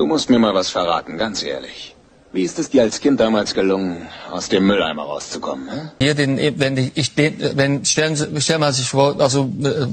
Du musst mir mal was verraten, ganz ehrlich. Wie ist es dir als Kind damals gelungen, aus dem Mülleimer rauszukommen? Hä? Hier den, wenn ich, ich den, wenn stellen Sie, stellen Sie sich vor, also äh,